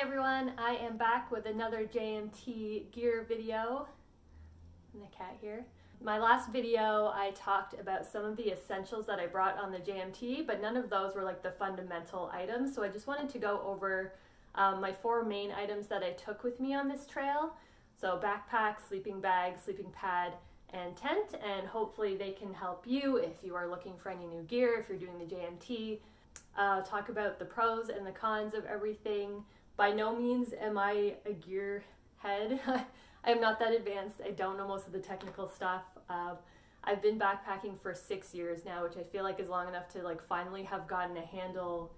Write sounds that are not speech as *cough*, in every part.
everyone, I am back with another JMT gear video. And the cat here. My last video, I talked about some of the essentials that I brought on the JMT, but none of those were like the fundamental items. So I just wanted to go over um, my four main items that I took with me on this trail. So backpack, sleeping bag, sleeping pad, and tent, and hopefully they can help you if you are looking for any new gear, if you're doing the JMT. Uh, talk about the pros and the cons of everything. By no means am I a gear head. *laughs* I am not that advanced. I don't know most of the technical stuff. Uh, I've been backpacking for six years now, which I feel like is long enough to like finally have gotten a handle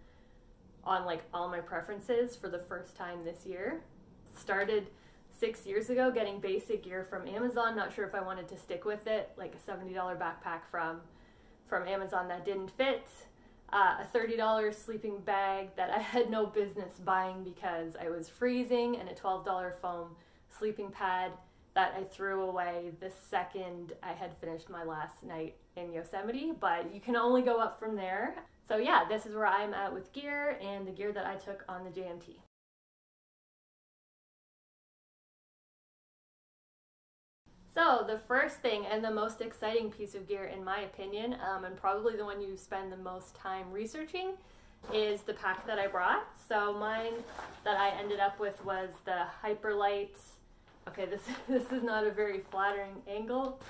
on like all my preferences for the first time this year. Started six years ago getting basic gear from Amazon. Not sure if I wanted to stick with it, like a $70 backpack from from Amazon that didn't fit. Uh, a $30 sleeping bag that I had no business buying because I was freezing, and a $12 foam sleeping pad that I threw away the second I had finished my last night in Yosemite. But you can only go up from there. So, yeah, this is where I'm at with gear and the gear that I took on the JMT. So, the first thing and the most exciting piece of gear, in my opinion, um, and probably the one you spend the most time researching, is the pack that I brought. So, mine that I ended up with was the Hyperlite. Okay, this, *laughs* this is not a very flattering angle.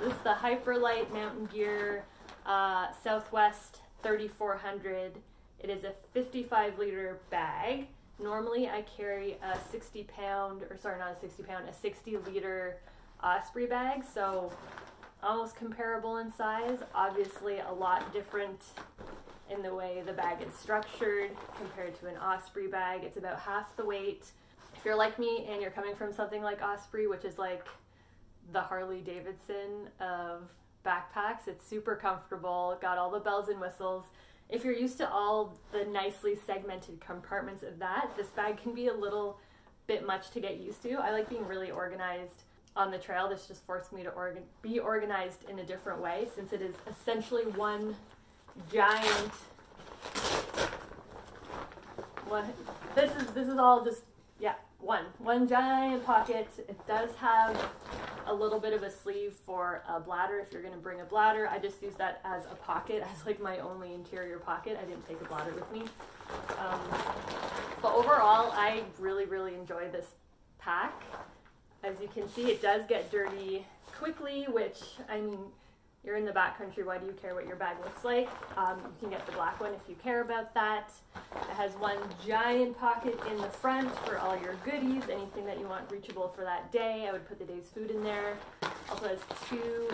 This is the Hyperlite Mountain Gear uh, Southwest 3400. It is a 55 liter bag. Normally, I carry a 60 pound, or sorry, not a 60 pound, a 60 liter Uh, Osprey bag, so almost comparable in size. Obviously, a lot different in the way the bag is structured compared to an Osprey bag. It's about half the weight. If you're like me and you're coming from something like Osprey, which is like the Harley Davidson of backpacks, it's super comfortable, got all the bells and whistles. If you're used to all the nicely segmented compartments of that, this bag can be a little bit much to get used to. I like being really organized on the trail. This just forced me to organ- be organized in a different way since it is essentially one giant. What? This is this is all just yeah one one giant pocket. It does have a little bit of a sleeve for a bladder if you're going to bring a bladder. I just use that as a pocket *laughs* as like my only interior pocket. I didn't take a bladder with me. Um, but overall, I really really enjoy this pack. As you can see, it does get dirty quickly, which, I mean, you're in the backcountry, why do you care what your bag looks like? Um, you can get the black one if you care about that. It has one giant pocket in the front for all your goodies, anything that you want reachable for that day. I would put the day's food in there. Also has two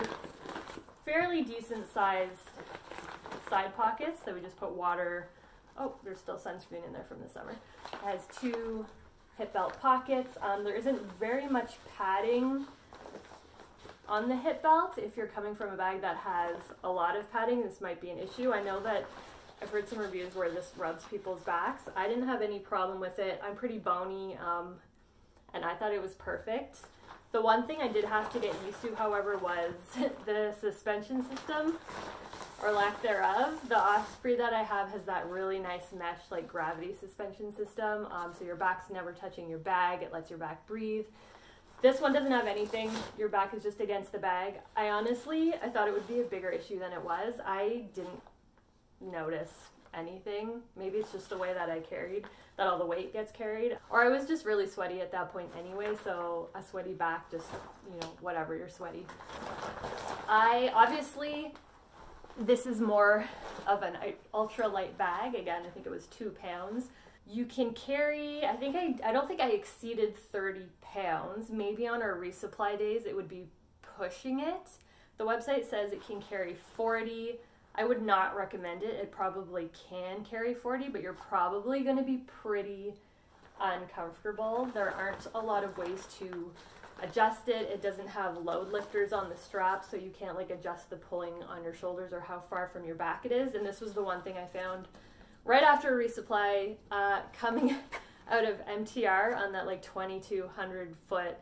fairly decent sized side pockets that we just put water. Oh, there's still sunscreen in there from the summer. It has two hip belt pockets. Um, there isn't very much padding on the hip belt. If you're coming from a bag that has a lot of padding, this might be an issue. I know that I've heard some reviews where this rubs people's backs. I didn't have any problem with it. I'm pretty bony, um, and I thought it was perfect. The one thing I did have to get used to, however, was *laughs* the suspension system or lack thereof. The Osprey that I have has that really nice mesh like gravity suspension system. Um, so your back's never touching your bag. It lets your back breathe. This one doesn't have anything. Your back is just against the bag. I honestly, I thought it would be a bigger issue than it was. I didn't notice anything. Maybe it's just the way that I carried, that all the weight gets carried. Or I was just really sweaty at that point anyway, so a sweaty back just, you know, whatever, you're sweaty. I obviously this is more of an ultra light bag. Again, I think it was two pounds. You can carry, I think I, I don't think I exceeded 30 pounds. Maybe on our resupply days it would be pushing it. The website says it can carry 40. I would not recommend it. It probably can carry 40, but you're probably going to be pretty uncomfortable. There aren't a lot of ways to adjust it. It doesn't have load lifters on the strap, so you can't like adjust the pulling on your shoulders or how far from your back it is. And this was the one thing I found right after resupply uh, coming *laughs* out of MTR on that like 2200 foot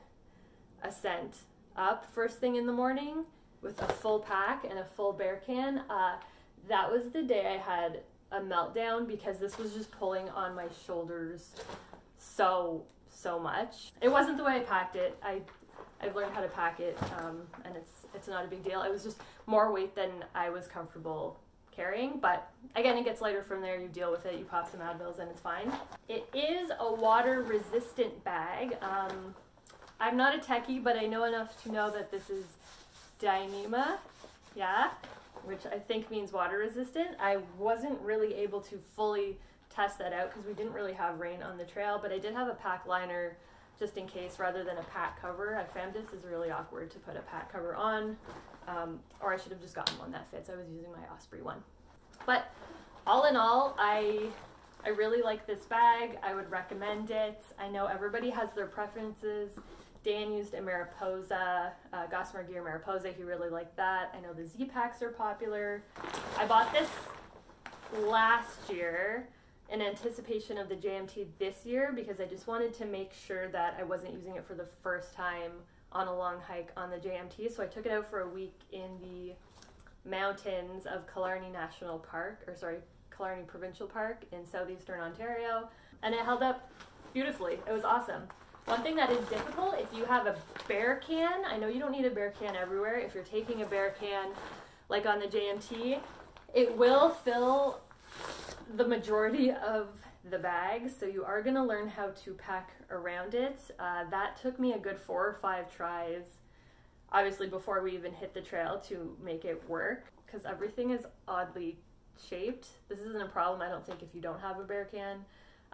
ascent up first thing in the morning with a full pack and a full bear can. Uh, that was the day I had a meltdown because this was just pulling on my shoulders so so much. It wasn't the way I packed it. I I've learned how to pack it, um, and it's it's not a big deal. It was just more weight than I was comfortable carrying, but again, it gets lighter from there. You deal with it. You pop some Advils, and it's fine. It is a water resistant bag. Um, I'm not a techie, but I know enough to know that this is Dyneema, yeah, which I think means water resistant. I wasn't really able to fully test that out because we didn't really have rain on the trail, but I did have a pack liner just in case rather than a pack cover. I found this is really awkward to put a pack cover on, um, or I should have just gotten one that fits. I was using my Osprey one. But all in all, I I really like this bag. I would recommend it. I know everybody has their preferences. Dan used a Mariposa, uh, Gossamer Gear Mariposa. He really liked that. I know the Zpacks are popular. I bought this last year in anticipation of the JMT this year because I just wanted to make sure that I wasn't using it for the first time on a long hike on the JMT. So I took it out for a week in the mountains of Killarney National Park, or sorry, Killarney Provincial Park in southeastern Ontario, and it held up beautifully. It was awesome. One thing that is difficult if you have a bear can, I know you don't need a bear can everywhere. If you're taking a bear can, like on the JMT, it will fill the majority of the bag, so you are going to learn how to pack around it. Uh, that took me a good four or five tries, obviously, before we even hit the trail to make it work because everything is oddly shaped. This isn't a problem, I don't think, if you don't have a bear can,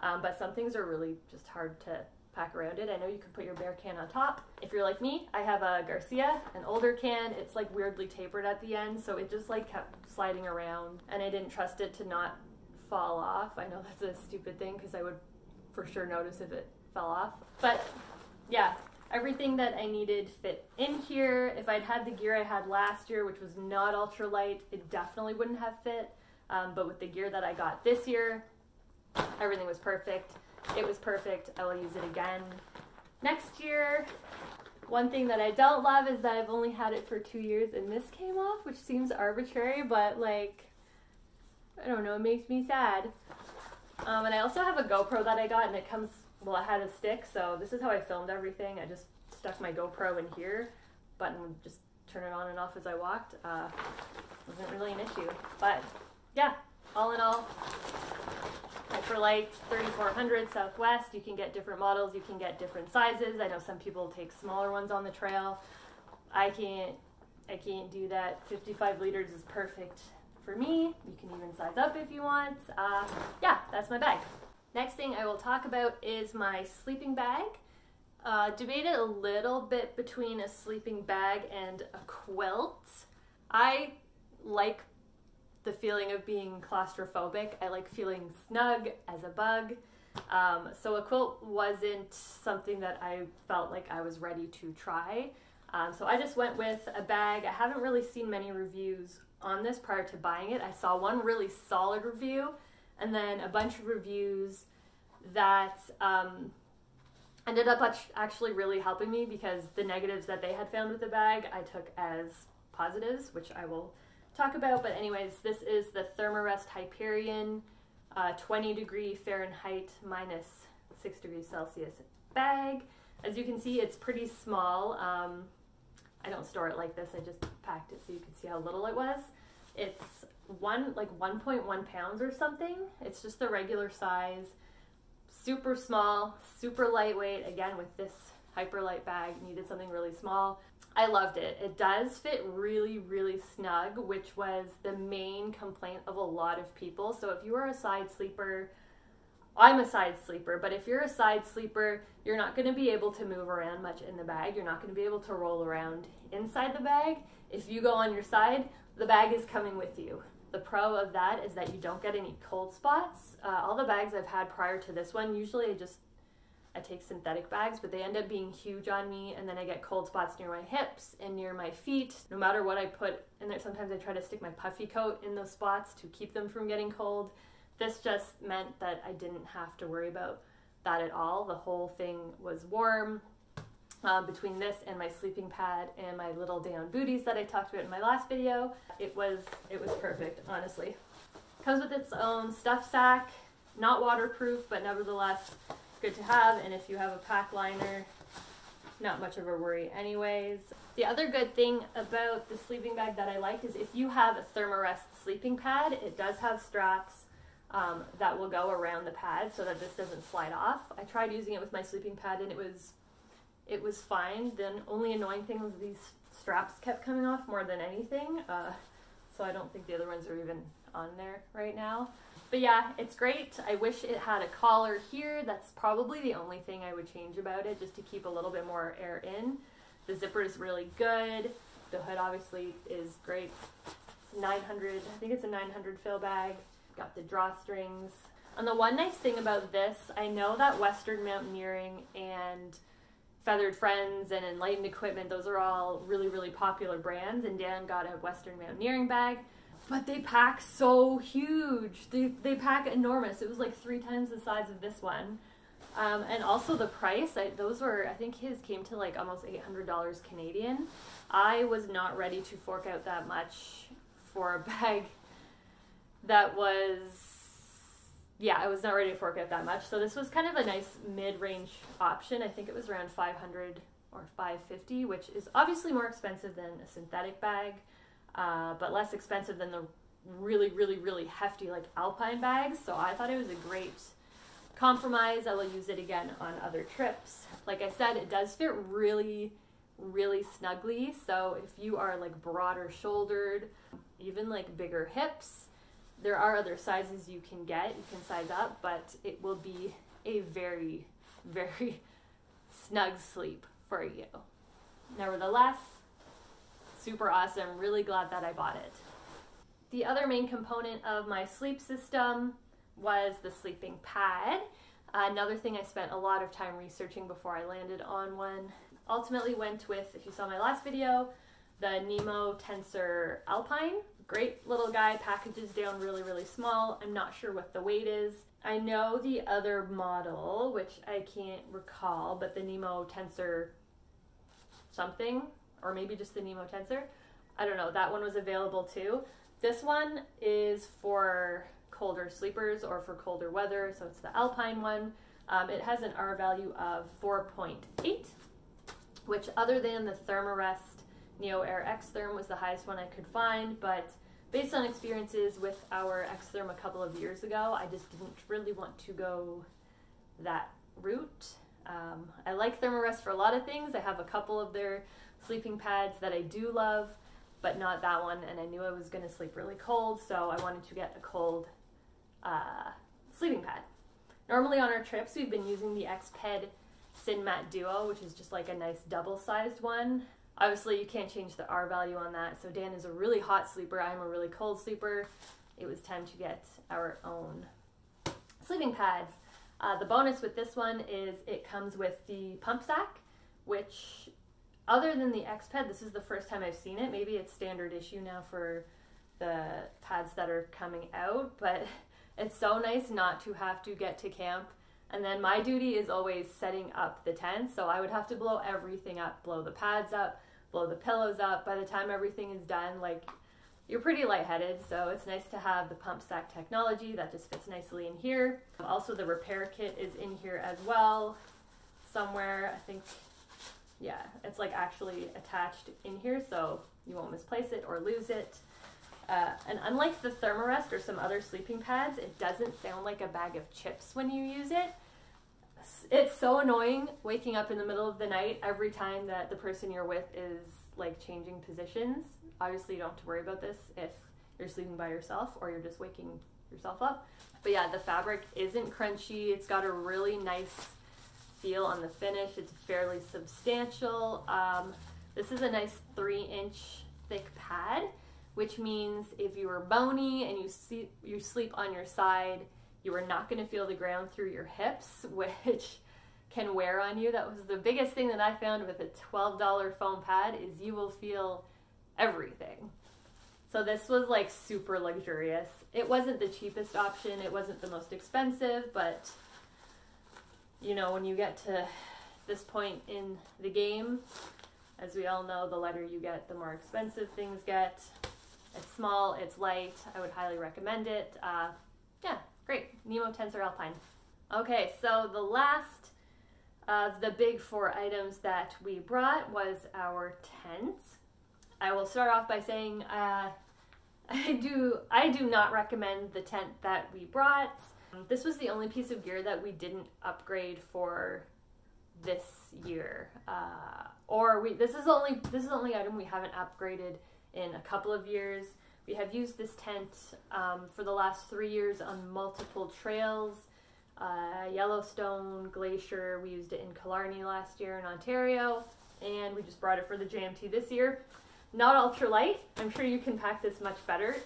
um, but some things are really just hard to pack around it. I know you can put your bear can on top. If you're like me, I have a Garcia, an older can. It's like weirdly tapered at the end, so it just like kept sliding around, and I didn't trust it to not fall off. I know *laughs* that's a stupid thing because I would for sure notice if it fell off. But yeah, everything that I needed fit in here. If I'd had the gear I had last year, which was not ultralight, it definitely wouldn't have fit. Um, but with the gear that I got this year, everything was perfect. It was perfect. I will use it again next year. One thing that I don't love is that I've only had it for two years and this came off, which seems arbitrary, but like I don't know, it makes me sad. Um, and I also have a GoPro that I got, and it comes, well, it had a stick, so this is how I filmed everything. I just stuck my GoPro in here, button would just turn it on and off as I walked. Uh, wasn't really an issue. But yeah, all in all, Hyperlite 3400 Southwest, you can get different models, you can get different sizes. I know some people take smaller ones on the trail. I can't, I can't do that. 55 liters is perfect for me. You can even size up if you want. Uh, yeah, that's my bag. Next thing I will talk about is my sleeping bag. Uh, debated a little bit between a sleeping bag and a quilt. I like the feeling of being claustrophobic. I like feeling snug as a bug. Um, so a quilt wasn't something that I felt like I was ready to try. Um, so I just went with a bag. I haven't really seen many reviews on this prior to buying it. I saw one really solid review and then a bunch of reviews that um, ended up actually really helping me because the negatives that they had found with the bag I took as positives, which I will talk about. But, anyways, this is the Thermarest Hyperion uh, 20 degree Fahrenheit minus 6 degrees Celsius bag. As you can see, it's pretty small. Um, I don't store it like this. I just packed it so you can see how little it was. It's one like 1.1 pounds or something. It's just the regular size, super small, super lightweight. Again, with this Hyperlite bag, needed something really small. I loved it. It does fit really, really snug, which was the main complaint of a lot of people. So if you are a side sleeper, I'm a side sleeper, but if you're a side sleeper, you're not going to be able to move around much in the bag. You're not going to be able to roll around inside the bag. If you go on your side, the bag is coming with you. The pro of that is that you don't get any cold spots. Uh, all the bags I've had prior to this one, usually I just I take synthetic bags, but they end up being huge on me, and then I get cold spots near my hips and near my feet. No matter what I put in there, sometimes I try to stick my puffy coat in those spots to keep them from getting cold. This just meant that I didn't have to worry about that at all. The whole thing was warm. Uh, between this and my sleeping pad and my little down booties that I talked about in my last video, it was it was perfect, honestly. Comes with its own stuff sack, not waterproof, but nevertheless, good to have. And if you have a pack liner, not much of a worry anyways. The other good thing about the sleeping bag that I like is if you have a Thermarest sleeping pad, it does have straps um, that will go around the pad so that this doesn't slide off. I tried using it with my sleeping pad and it was it was fine. The only annoying thing was these straps kept coming off more than anything. Uh, so I don't think the other ones are even on there right now. But yeah, it's great. I wish it had a collar here. That's probably the only thing I would change about it just to keep a little bit more air in. The zipper is really good. The hood obviously is great. It's 900, I think it's a 900 fill bag. Got the drawstrings. And the one nice thing about this, I know that Western Mountaineering and Feathered Friends and Enlightened Equipment, those are all really, really popular brands. And Dan got a Western Mountaineering bag, but they pack so huge. They, they pack enormous. It was like three times the size of this one. Um, and also the price, I, those were, I think his came to like almost $800 Canadian. I was not ready to fork out that much for a *laughs* bag that was yeah, I was not ready to fork out that much. So this was kind of a nice mid-range option. I think it was around 500 or 550, which is obviously more expensive than a synthetic bag, uh, but less expensive than the really, really, really hefty like alpine bags. So I thought it was a great compromise. I will use it again on other trips. Like I said, it does fit really, really snugly. So if you are like broader shouldered, even like bigger hips, there are other sizes you can get, you can size up, but it will be a very, very *laughs* snug sleep for you. Nevertheless, super awesome. Really glad that I bought it. The other main component of my sleep system was the sleeping pad. Another thing I spent a lot of time researching before I landed on one. Ultimately went with, if you saw my last video, the Nemo Tensor Alpine Great little guy, packages down really, really small. I'm not sure what the weight is. I know the other model, which I can't recall, but the Nemo Tensor something, or maybe just the Nemo Tensor. I don't know. That one was available too. This one is for colder sleepers or for colder weather, so it's the Alpine one. Um, it has an R value of 4.8, which other than the Thermarest NeoAir XTherm was the highest one I could find, but based on experiences with our X-Therm a couple of years ago, I just didn't really want to go that route. Um, I like Thermarest for a lot of things. I have a couple of their sleeping pads that I do love, but not that one. And I knew I was going to sleep really cold, so I wanted to get a cold uh, sleeping pad. Normally on our trips, we've been using the Exped Synmat Duo, which is just like a nice double-sized one. Obviously, you can't change the R value on that. So Dan is a really hot sleeper. I'm a really cold sleeper. It was time to get our own sleeping pads. Uh, the bonus with this one is it comes with the pump sack, which other than the Exped, this is the first time I've seen it. Maybe it's standard issue now for the pads that are coming out, but *laughs* it's so nice not to have to get to camp. And then my duty is always setting up the tent, so I would have to blow everything up, blow the pads up, blow the pillows up. By the time everything is done, like you're pretty lightheaded, so it's nice to have the pump sack technology that just fits nicely in here. Also, the repair kit is in here as well, somewhere. I think, yeah, it's like actually attached in here, so you won't misplace it or lose it. Uh, and unlike the Thermarest or some other sleeping pads, it doesn't sound like a bag of chips when you use it it's so annoying waking up in the middle of the night every time that the person you're with is like changing positions. Obviously, you don't have to worry about this if you're sleeping by yourself or you're just waking yourself up. But yeah, the fabric isn't crunchy. It's got a really nice feel on the finish. It's fairly substantial. Um, this is a nice three inch thick pad, which means if you are bony and you see you sleep on your side, you are not going to feel the ground through your hips, *laughs* which can wear on you. That was the biggest thing that I found with a $12 foam pad is you will feel everything. So this was like super luxurious. It wasn't the cheapest option. It wasn't the most expensive, but you know, when you get to this point in the game, as we all know, the lighter you get, the more expensive things get. It's small, it's light. I would highly recommend it. Uh, yeah, Great, Nemo Tensor Alpine. Okay, so the last of the big four items that we brought was our tent. I will start off by saying uh, *laughs* I do I do not recommend the tent that we brought. This was the only piece of gear that we didn't upgrade for this year, uh, or we this is only this is the only item we haven't upgraded in a couple of years. We have used this tent um, for the last three years on multiple trails. Uh, Yellowstone Glacier, we used it in Killarney last year in Ontario, and we just brought it for the JMT this year. Not ultralight. I'm sure you can pack this much better.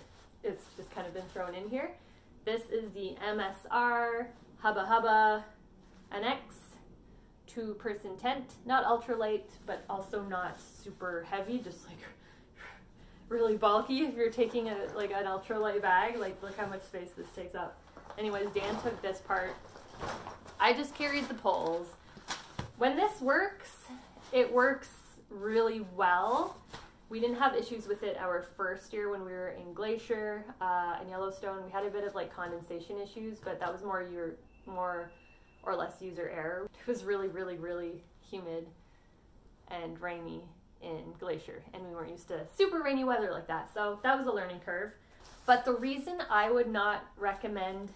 It's just kind of been thrown in here. This is the MSR Hubba Hubba NX two person tent. Not ultralight, but also not super heavy, just like really bulky if you're taking a like an ultralight bag. Like look how much space this takes up. Anyways, Dan took this part. I just carried the poles. When this works, it works really well. We didn't have issues with it our first year when we were in Glacier uh, and Yellowstone. We had a bit of like condensation issues, but that was more your more or less user error. It was really, really, really humid and rainy in Glacier, and we weren't used to super rainy weather like that. So that was a learning curve. But the reason I would not recommend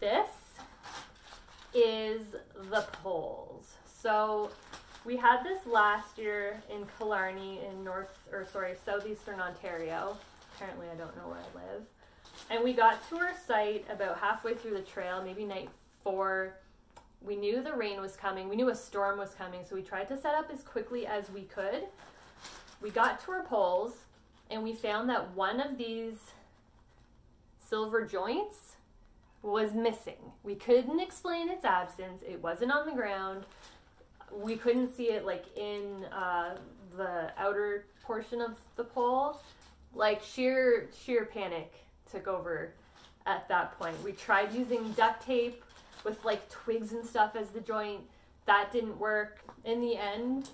this is the poles. So we had this last year in Killarney in North, or sorry, Southeastern Ontario. Apparently, I don't know where I live. And we got to our site about halfway through the trail, maybe night four. We knew the rain was coming. We knew a storm was coming, so we tried to set up as quickly as we could. We got to our poles, and we found that one of these silver joints was missing. We couldn't explain its absence. It wasn't on the ground. We couldn't see it like in uh, the outer portion of the pole. Like sheer sheer panic took over at that point. We tried using duct tape with like twigs and stuff as the joint. That didn't work. In the end,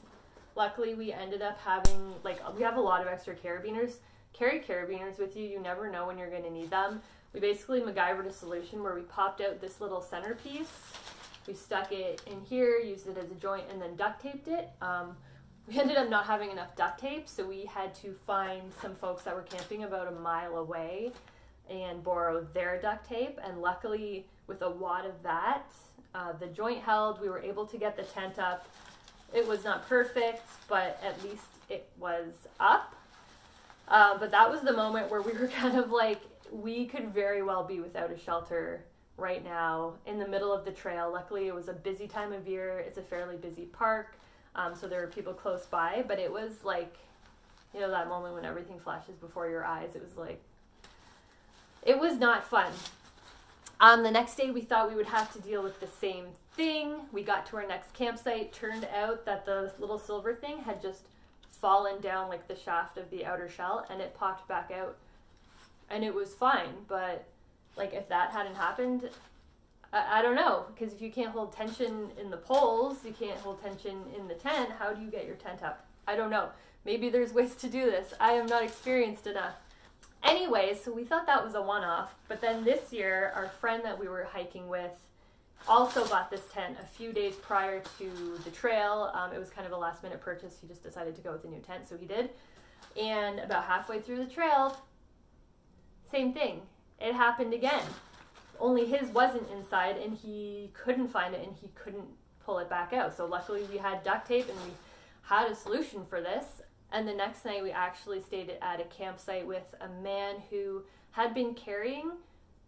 luckily we ended up having like we have a lot of extra carabiners. Carry carabiners with you. You never know when you're going to need them we basically MacGyvered a solution where we popped out this little centerpiece. We stuck it in here, used it as a joint, and then duct taped it. Um, we *laughs* ended up not having enough duct tape, so we had to find some folks that were camping about a mile away and borrow their duct tape. And luckily, with a wad of that, uh, the joint held. We were able to get the tent up. It was not perfect, but at least it was up. Uh, but that was the moment where we *laughs* were kind of like, we could very well be without a shelter right now in the middle of the trail. Luckily, it was a busy time of year. It's a fairly busy park, um, so there were people close by. But it was like, you know, that moment when everything flashes before your eyes. It was like, it was not fun. Um, the next day, we thought we would have to deal with the same thing. We got to our next campsite. Turned out that the little silver thing had just fallen down like the shaft of the outer shell, and it popped back out and it was fine. But like if that hadn't happened, I, I don't know because if you can't hold tension in the poles, you can't hold tension in the tent. How do you get your tent up? I don't know. Maybe there's ways to do this. I am not experienced enough. Anyway, so we thought that was a one off. But then this year, our friend that we were hiking with also bought this tent a few days prior to the trail. Um, it was kind of a last minute purchase. He just decided to go with a new tent, so he did. And about halfway through the trail, same thing. It happened again. Only his wasn't inside and he couldn't find it and he couldn't pull it back out. So luckily we had duct tape and we had a solution for this. And the next night we actually stayed at a campsite with a man who had been carrying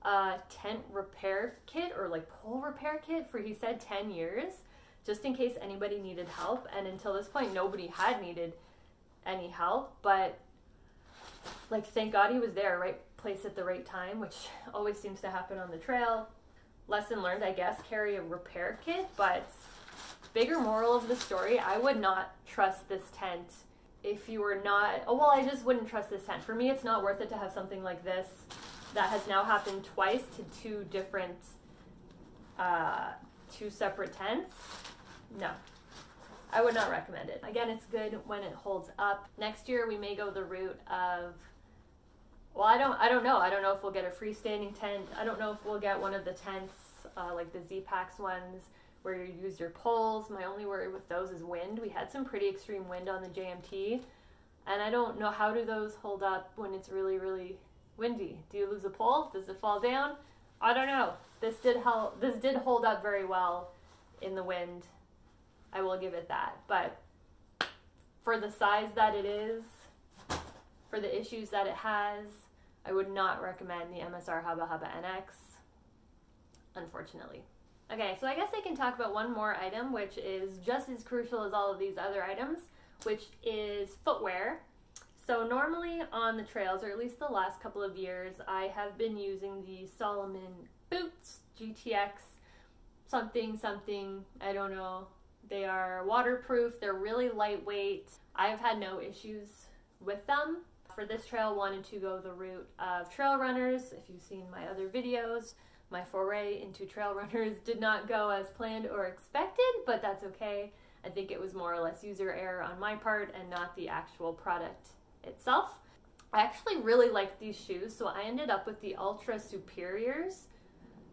a tent repair kit or like pole repair kit for he said 10 years just in case anybody needed help. And until this point nobody had needed any help. But like thank god he was there right place at the right time, which always seems to happen on the trail. Lesson learned, I guess, carry a repair kit, but bigger moral of the story, I would not trust this tent if you were not, oh, well, I just wouldn't trust this tent. For me, it's not worth it to have something like this that has now happened twice to two different, uh, two separate tents. No, I would not recommend it. Again, it's good when it holds up. Next year, we may go the route of well, I don't I don't know. I don't know if we'll get a freestanding tent. I don't know if we'll get one of the tents uh, like the Zpacks ones, where you use your poles. My only worry with those is wind. We had some pretty extreme wind on the JMT, and I don't know how do those hold up when it's really, really windy. Do you lose a pole? Does it fall down? I don't know. This did help. This did hold up very well in the wind. I will give it that. But for the size that it is, for the issues that it has, I would not recommend the MSR Hubba Hubba NX, unfortunately. Okay, so I guess I can talk about one more item, which is just as crucial as all of these other items, which is footwear. So normally on the trails, or at least the last couple of years, I have been using the Salomon boots, GTX, something, something, I don't know. They are waterproof, they're really lightweight. I've had no issues with them. For this trail, wanted to go the route of trail runners. If you've seen my other videos, my foray into trail runners *laughs* did not go as planned or expected, but that's okay. I think it was more or less user error on my part and not the actual product itself. I actually really like these shoes, so I ended up with the Altra Superiors.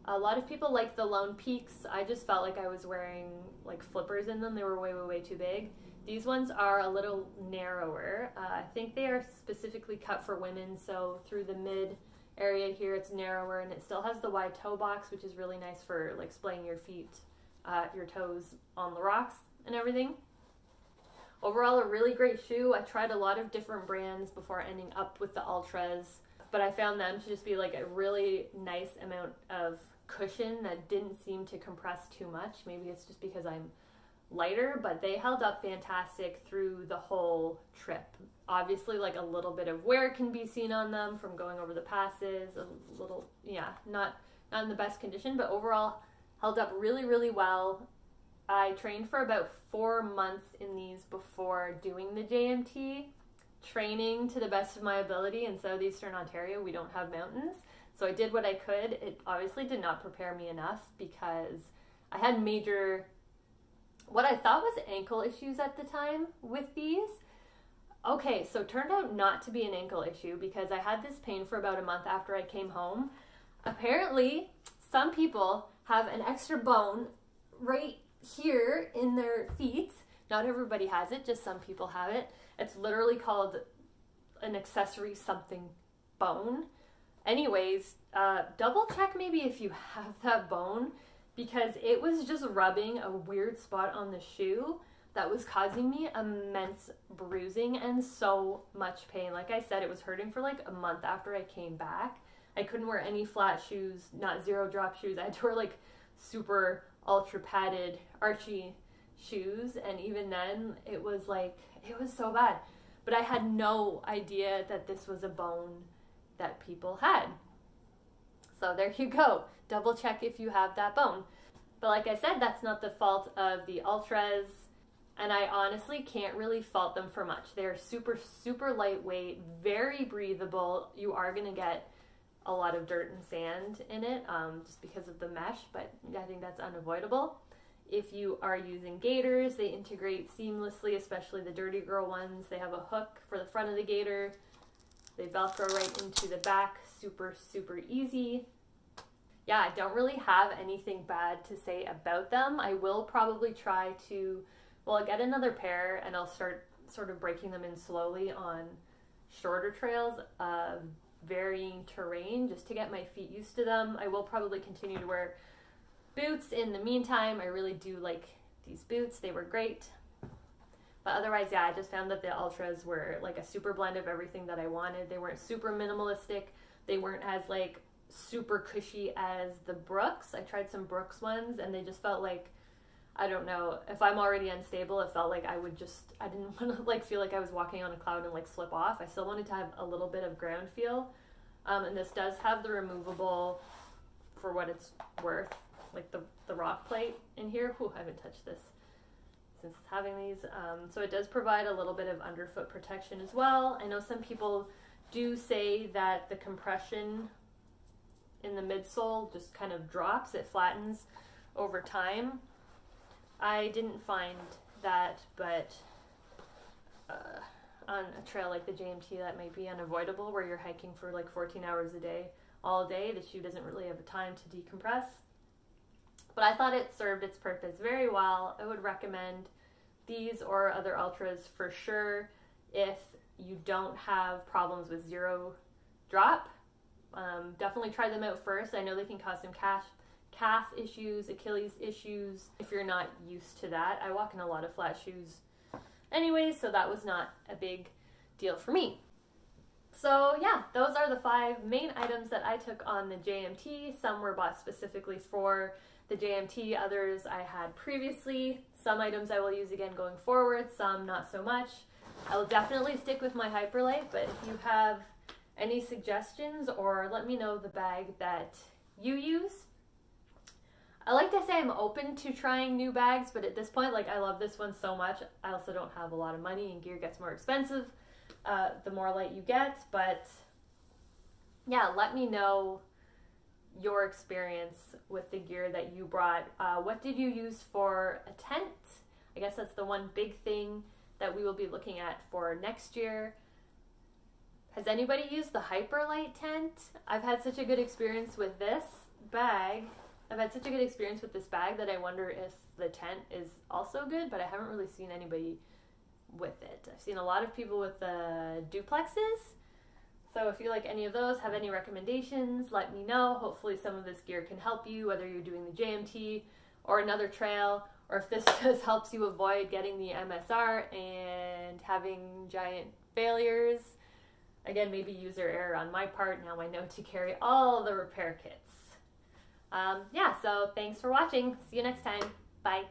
A lot of people like the Lone Peaks. I just felt like I was wearing like flippers in them. They were way, way, way too big. These ones are a little narrower. Uh, I think they are specifically cut for women, so through the mid area here it's narrower and it still has the wide toe box, which is really nice for like splaying your feet, uh, your toes on the rocks and everything. Overall, a really great shoe. I tried a lot of different brands before ending up with the Altras, but I found them to just be like a really nice amount of cushion that didn't seem to compress too much. Maybe it's just because I'm lighter, but they held up fantastic through the whole trip. Obviously, like a little bit of wear can be seen on them from going over the passes. A little, yeah, not not in the best condition, but overall held up really, really well. I trained for about four months in these before doing the JMT, training to the best of my ability. In southeastern Ontario, we don't have mountains, so I did what I could. It obviously did not prepare me enough because I had major what I thought was ankle issues at the time with these. Okay, so turned out not to be an ankle issue because I had this pain for about a month after I came home. Apparently, some people have an extra bone right here in their feet. Not everybody has it, just some people have it. It's literally called an accessory something bone. Anyways, uh, double check maybe if you have that bone because it was just rubbing a weird spot on the shoe that was causing me immense bruising and so much pain. Like I said, it was hurting for like a month after I came back. I couldn't wear any flat shoes, not zero drop shoes. I had to wear like super ultra padded Archie shoes, and even then, it was like, it was so bad. But I had no idea that this was a bone that people had. So there you go. Double check if you have that bone. But like I said, that's not the fault of the Altras, and I honestly can't really fault them for much. They're super, super lightweight, very breathable. You are going to get a lot of dirt and sand in it um, just because of the mesh, but I think that's unavoidable. If you are using gaiters, they integrate seamlessly, especially the Dirty Girl ones. They have a hook for the front of the gaiter. They velcro right into the back, super, super easy yeah, I don't really have anything bad to say about them. I will probably try to, well, I'll get another pair and I'll start sort of breaking them in slowly on shorter trails of varying terrain just to get my feet used to them. I will probably continue to wear boots in the meantime. I really do like these boots, they were great. But otherwise, yeah, I just found that the Altras were like a super blend of everything that I wanted. They weren't super minimalistic, they weren't as like super cushy as the Brooks. I tried some Brooks ones and they just felt like I don't know, if I'm already unstable, it felt like I would just I didn't *laughs* want to like feel like I was walking on a cloud and like slip off. I still wanted to have a little bit of ground feel. Um, and this does have the removable for what it's worth, like the the rock plate in here. Whew, I haven't touched this since having these. Um, so it does provide a little bit of underfoot protection as well. I know some people do say that the compression in the midsole just kind of drops, it flattens over time. I didn't find that, but uh, on a trail like the JMT, that might be unavoidable where you're hiking for like 14 hours a day, all day. The shoe doesn't really have a time to decompress. But I thought it served its purpose very well. I would recommend these or other Altras for sure if you don't have problems with zero drop. Um, definitely try them out first. I know they can cause some calf, calf issues, Achilles issues if you're not used to that. I walk in a lot of flat shoes anyways, so that was not a big deal for me. So yeah, those are the five main items that I took on the JMT. Some were bought specifically for the JMT, others I had previously. Some items I will use again going forward, some not so much. I will definitely stick with my Hyperlite, but if you have any suggestions or let me know the bag that you use. I like to say I'm open to trying new bags, but at this point, like I love this one so much. I also don't have a lot of money and gear gets more expensive uh, the more light you get. But yeah, let me know your experience with the gear that you brought. Uh, what did you use for a tent? I guess that's the one big thing that we will be looking at for next year. Has anybody used the Hyperlite tent? I've had such a good experience with this bag. I've had such a good experience with this bag that I wonder if the tent is also good, but I haven't really seen anybody with it. I've seen a lot of people with the duplexes. So if you like any of those, have any recommendations, let me know. Hopefully some of this gear can help you, whether you're doing the JMT or another trail, or if this *laughs* just helps you avoid getting the MSR and having giant failures. Again, maybe user error on my part. Now I know to carry all the repair kits. Um, yeah, so thanks for watching. See you next time. Bye.